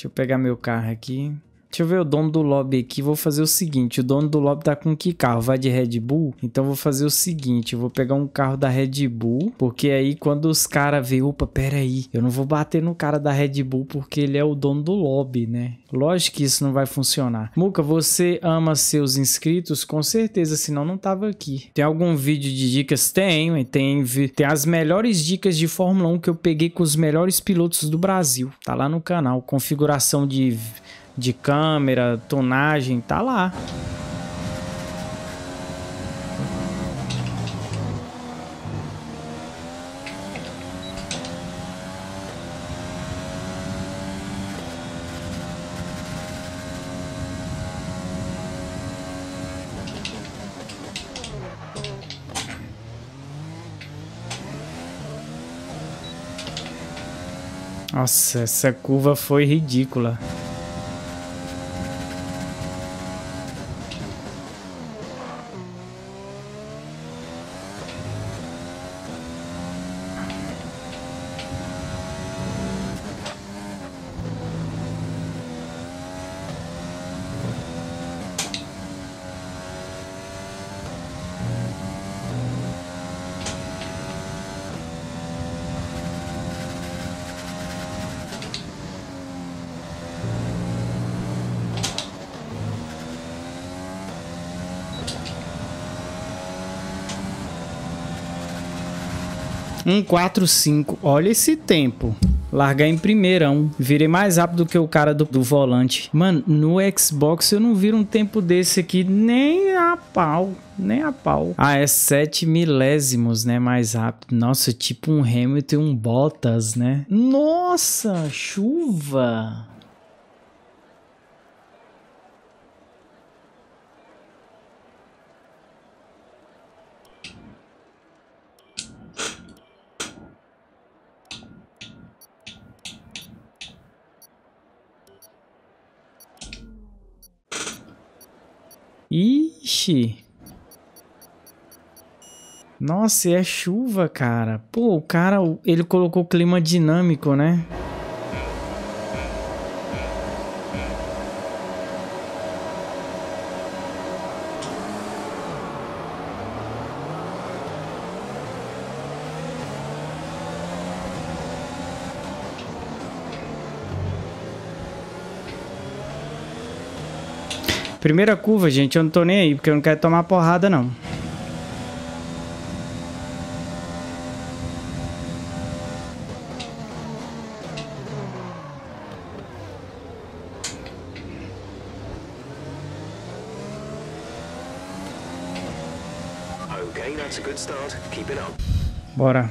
Deixa eu pegar meu carro aqui. Deixa eu ver o dono do lobby aqui. Vou fazer o seguinte: o dono do lobby tá com que carro? Vai de Red Bull? Então vou fazer o seguinte: eu vou pegar um carro da Red Bull. Porque aí quando os caras veem, opa, pera aí, eu não vou bater no cara da Red Bull porque ele é o dono do lobby, né? Lógico que isso não vai funcionar. Muca, você ama seus inscritos? Com certeza, senão não tava aqui. Tem algum vídeo de dicas? Tem, tem, tem as melhores dicas de Fórmula 1 que eu peguei com os melhores pilotos do Brasil. Tá lá no canal. Configuração de de câmera, tonagem, tá lá. Nossa, essa curva foi ridícula. Um 4-5. Olha esse tempo. Largar em primeirão. Virei mais rápido que o cara do, do, volante. Mano, no Xbox eu não viro um tempo desse aqui nem a pau. Nem a pau. Ah, é 7 milésimos, né? Mais rápido. Nossa, tipo um Hamilton e um Bottas, né? Nossa, chuva. Ixi. Nossa, é chuva, cara. Pô, o cara, ele colocou clima dinâmico, né? Primeira curva, gente, eu não tô nem aí, porque eu não quero tomar porrada, não. Bora.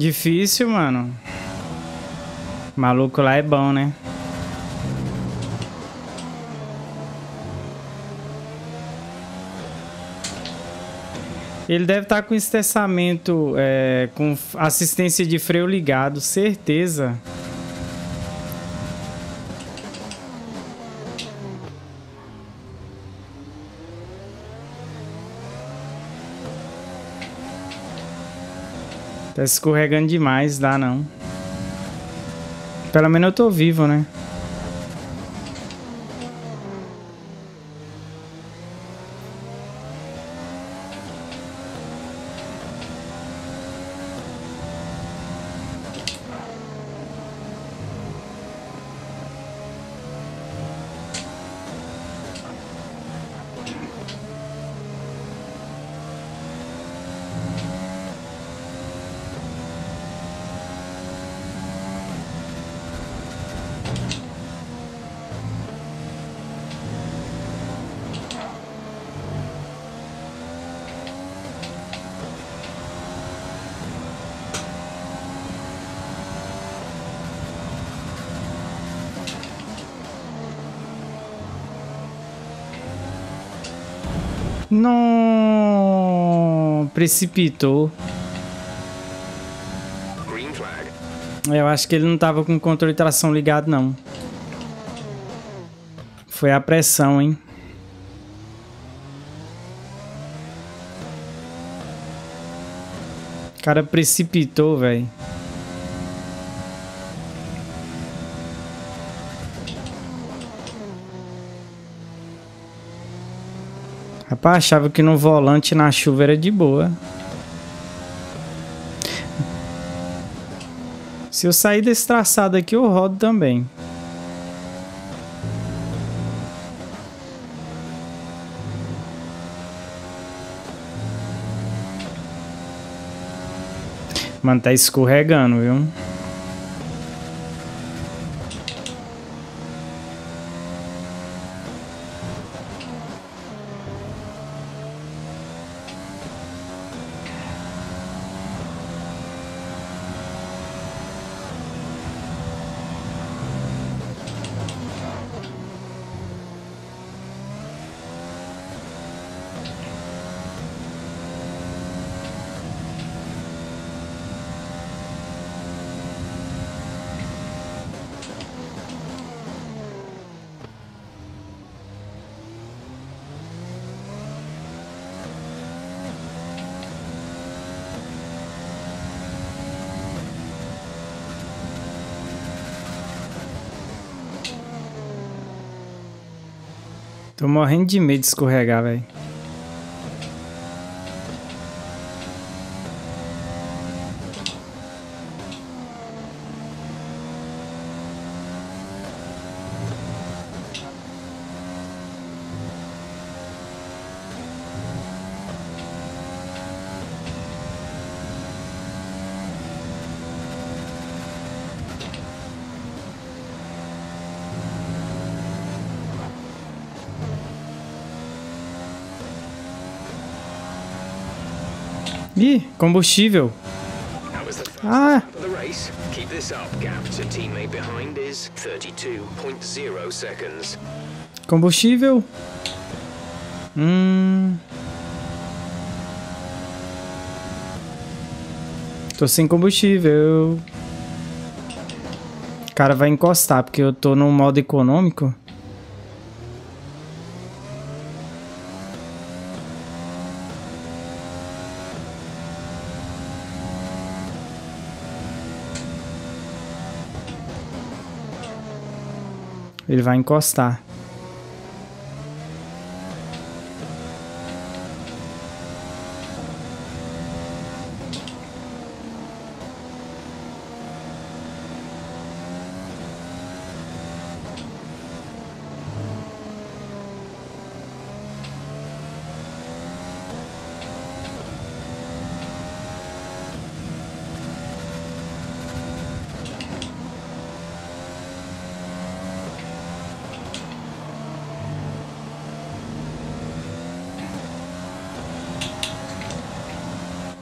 Difícil, mano. O maluco lá é bom, né? Ele deve estar tá com estressamento, é, com assistência de freio ligado, certeza. Tá escorregando demais, dá não. Pelo menos eu tô vivo, né? Não, precipitou. Eu acho que ele não tava com o controle de tração ligado, não. Foi a pressão, hein? O cara precipitou, velho. Rapaz, achava que no volante na chuva era de boa. Se eu sair desse traçado aqui, eu rodo também. Mano, tá escorregando, viu? Tô morrendo de medo de escorregar, velho. Ih, combustível. Ah. Combustível. Hum. Tô sem combustível. O cara vai encostar porque eu tô no modo econômico. Ele vai encostar.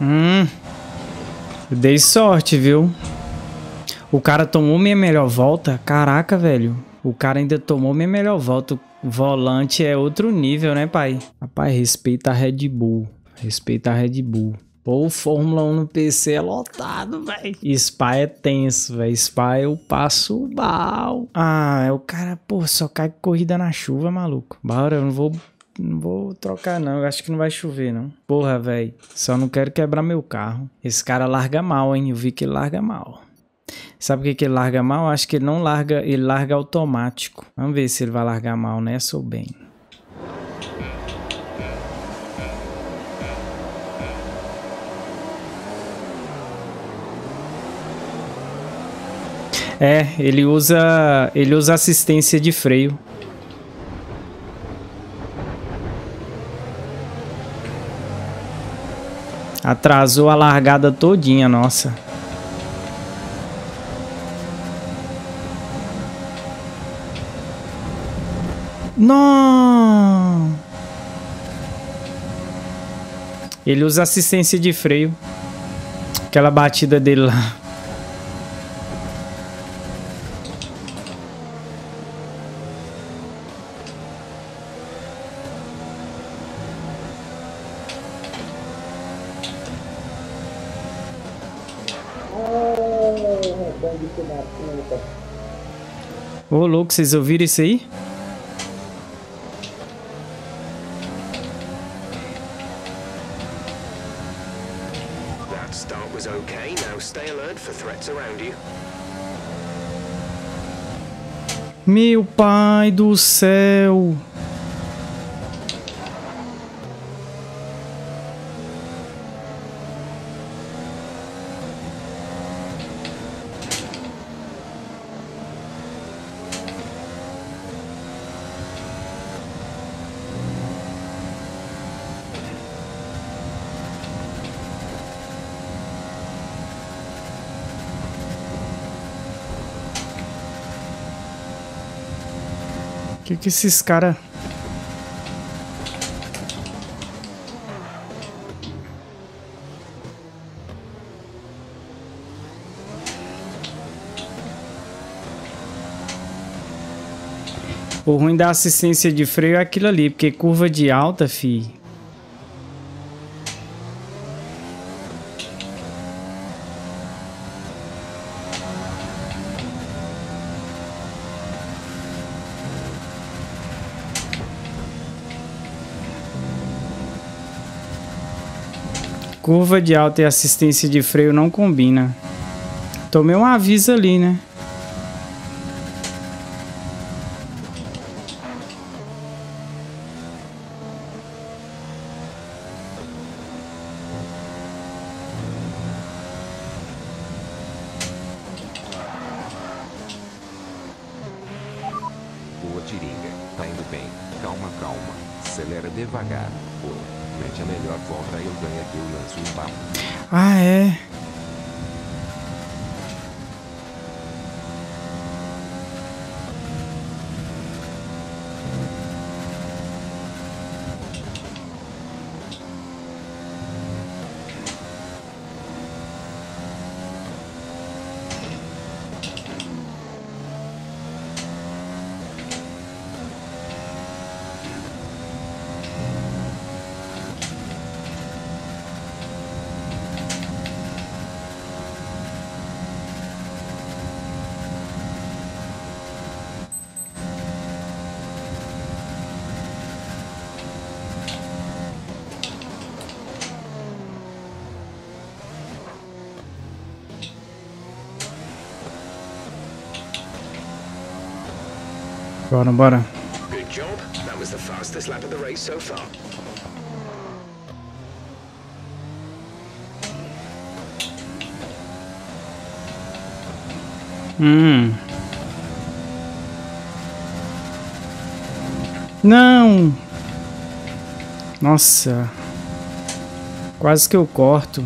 Hum. Dei sorte, viu? O cara tomou minha melhor volta. Caraca, velho. O cara ainda tomou minha melhor volta. Volante é outro nível, né, pai? Rapaz, respeita a Red Bull. Respeita a Red Bull. Pô, Fórmula 1 no PC é lotado, velho. Spa é tenso, velho. Spa eu passo mal. Ah, é o cara, pô, só cai corrida na chuva, maluco. Bora, eu não vou não vou trocar não, eu acho que não vai chover não. Porra, velho, só não quero quebrar meu carro. Esse cara larga mal, hein? Eu vi que ele larga mal. Sabe o que, que ele larga mal? Acho que ele não larga, ele larga automático. Vamos ver se ele vai largar mal nessa ou bem. É, ele usa, ele usa assistência de freio. Atrasou a largada todinha, nossa. Não. Ele usa assistência de freio. Aquela batida dele lá. Ô, louco, vocês ouviram isso aí? That start was okay. Now stay alert for threats around you. Meu pai do céu! Que que esses cara O ruim da assistência de freio é aquilo ali, porque curva de alta, fi. Curva de alta e assistência de freio não combina. Tomei um aviso ali, né? Boa Tiringa, tá indo bem. Calma, calma. Acelera devagar. Pô, mete a melhor volta eu ganho aqui eu lanço um papo. Ah, é. Bora, bora. Good job. That was the fastest lap of the race so far. Hum. Não. Nossa. Quase que eu corto.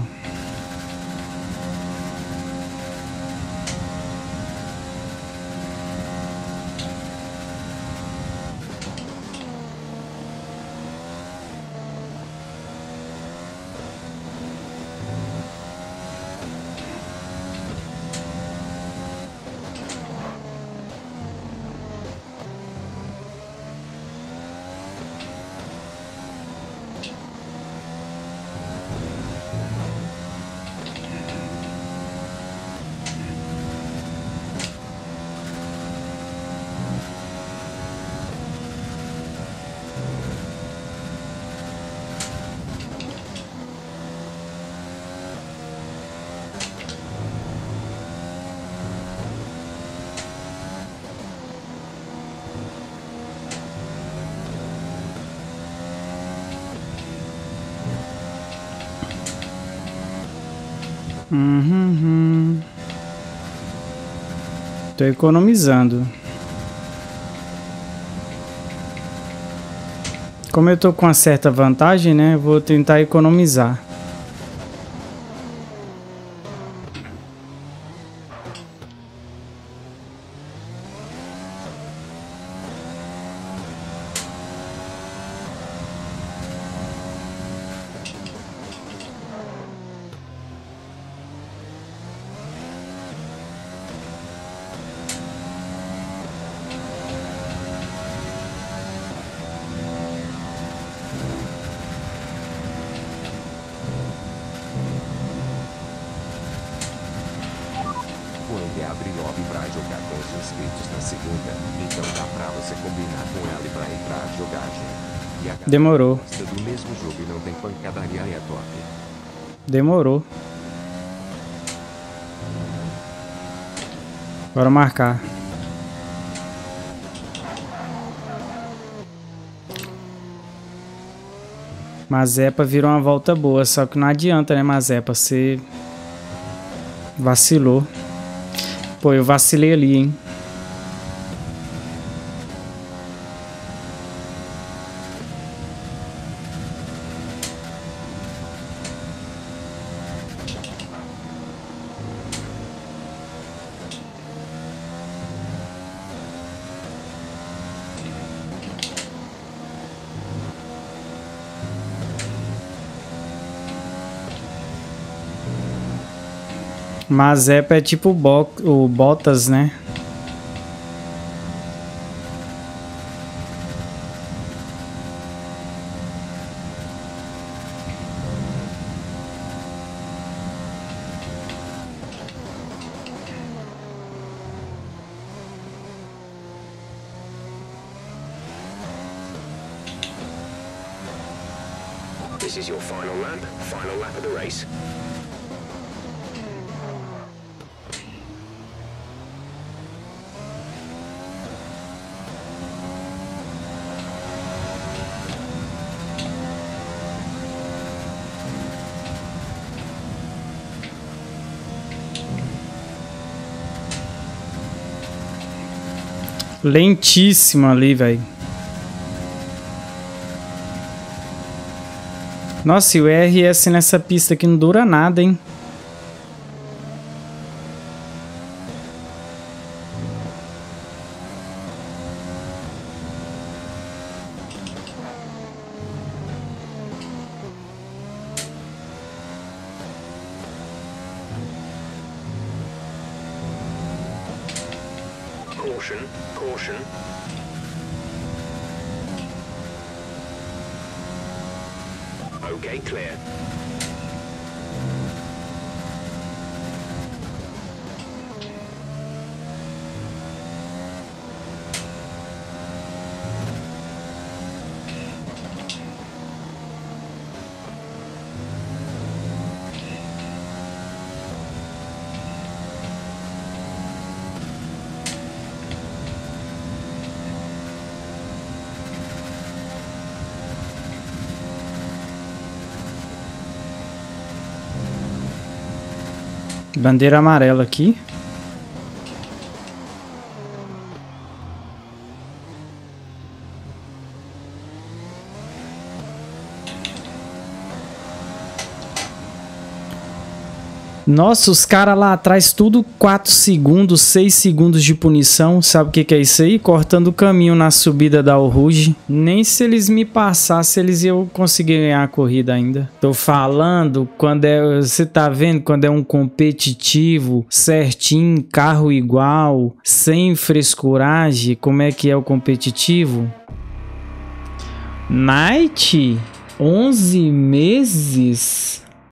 Uhum. Tô economizando. Como eu tô com uma certa vantagem, né? Vou tentar economizar. Top. Demorou. Bora marcar. Mazepa virou uma volta boa, só que não adianta, né, Mazepa? Você vacilou. Pô, eu vacilei ali, hein? Mazepa é tipo Bo o Bottas, né? This is your final lap, final lap of the race. Lentíssimo ali, velho. Nossa, e o RS nessa pista aqui não dura nada, hein? Bandeira amarela aqui. Nossa, os caras lá atrás, tudo 4 segundos, 6 segundos de punição. Sabe o que, que é isso aí? Cortando o caminho na subida da Ruge. Nem se eles me passassem, eles iam conseguir ganhar a corrida ainda. Tô falando, quando é. Você tá vendo quando é um competitivo, certinho, carro igual, sem frescuragem, como é que é o competitivo? Night, 11 meses.